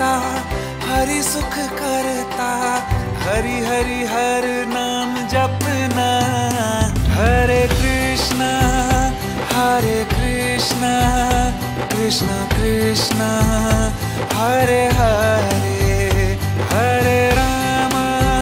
करता, हरि सुख करता। हरि हरि हर नाम जपना। हरे कृष्णा हरे कृष्णा कृष्णा कृष्णा। हरे हरे